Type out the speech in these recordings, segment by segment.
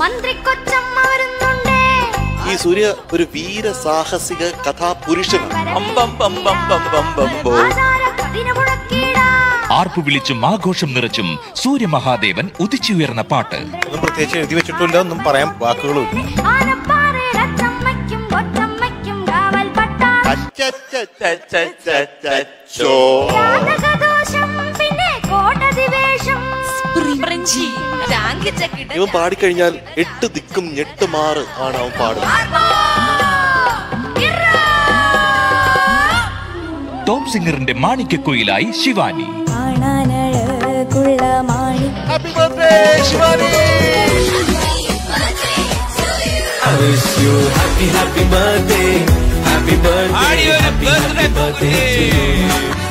മന്ത്രി കൊച്ചമ്മ വരുന്നുണ്ടേ. ഈ സൂര്യ ഒരു വീര സാഹസിക കഥാപുരുഷനാണ് അമ്പം പം പം പം പം പം പോ. ആചാര ആർപ്പു വിളിച്ചും ആഘോഷം നിറച്ചും സൂര്യമഹാദേവൻ ഉദിച്ചുയർന്ന പാട്ട്. ഒന്നും പ്രത്യേകിച്ച് എഴുതി വെച്ചിട്ടില്ല ഒന്നും പറയാൻ വാക്കുകളും ഇല്ല ഇവൻ പാടിക്കഴിഞ്ഞാൽ എട്ട് ദിക്കും ഞെട്ട് മാറ് ആണ് അവൻ പാടുന്നത് ടോം സിംഗറിന്റെ മാണിക്യക്കുയിലായി ശിവാനി. ഹാപ്പി മാണി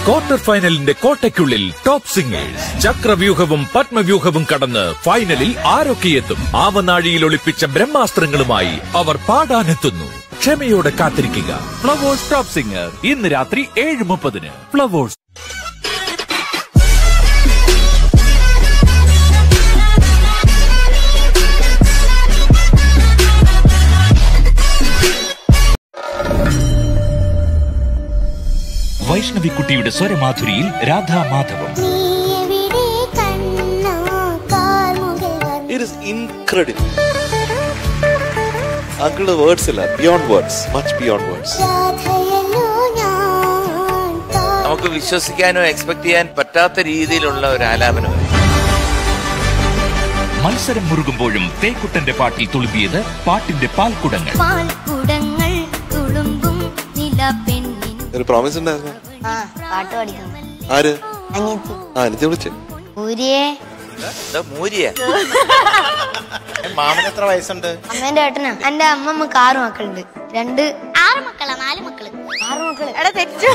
ക്വാർട്ടർ ഫൈനലിന്റെ കോട്ടയ്ക്കുള്ളിൽ ടോപ്പ് സിംഗേഴ്സ് ചക്രവ്യൂഹവും പത്മവ്യൂഹവും കടന്ന് ഫൈനലിൽ ആരൊക്കെയെത്തും? ആവനാഴിയിൽ ഒളിപ്പിച്ച ബ്രഹ്മാസ്ത്രങ്ങളുമായി അവർ പാടാനെത്തുന്നു. ക്ഷമയോടെ കാത്തിരിക്കുക. ഫ്ലവേഴ്സ് ടോപ്പ് സിംഗർ ഇന്ന് രാത്രി ഏഴ് മുപ്പതിന്. ഫ്ലവേഴ്സ് വൈഷ്ണവിക്കുട്ടിയുടെ സ്വരമാധുരിയിൽ രാധാ മാധവം ഇൻക്രെഡിബിൾ അങ്കിളുടെ വേർഡ്സ് ഇല്ല. Beyond words much beyond words നമുക്ക് വിശ്വസിക്കാനോ എക്സ്പെക്ട് ചെയ്യാൻ പറ്റാത്ത രീതിയിലുള്ള ഒരു ആലാപനം. മത്സരം മുറുകുമ്പോഴും തേക്കുട്ടന്റെ പാട്ടിൽ തുളുമ്പിയത് പാട്ടിന്റെ പാൽക്കുടങ്ങൾ. പാൽക്കുടങ്ങൾ തുളുമ്പും നിലപ്പെണ്ണിൻ ഒരു പ്രോമിസ് ഉണ്ടായിരുന്നു. പാട്ട് പഠിക്കുന്നു ആര്? അനിയത്തി. എനിക്ക് വിളിച്ചേ. ഊരിയെ മാമന് എത്ര വയസ്സുണ്ട്? അമ്മേന്റെ ഏട്ടനാ. എന്റെ അമ്മമ്മക്ക് ആറ് മക്കളുണ്ട്. രണ്ട് ആറ് മക്കളാ നാല് മക്കൾ. ആറ് മക്കൾ. എടാ തെറ്റു.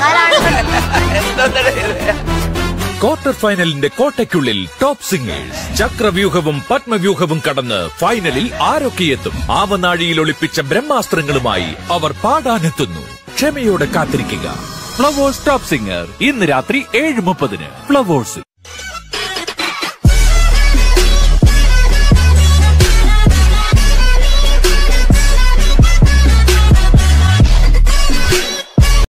ക്വാർട്ടർ ഫൈനലിന്റെ കോട്ടയ്ക്കുള്ളിൽ ടോപ്പ് സിംഗേഴ്സ്. ചക്രവ്യൂഹവും പത്മവ്യൂഹവും കടന്ന് ഫൈനലിൽ ആരൊക്കെയെത്തും? ആവനാഴിയിൽ ഒളിപ്പിച്ച ബ്രഹ്മാസ്ത്രങ്ങളുമായി അവർ പാടാനെത്തുന്നു. ക്ഷമയോടെ കാത്തിരിക്കുക. Flowers top singer. ഇന്ന് രാത്രി ഏഴ് മുപ്പതിന് ഫ്ലവേഴ്സ്.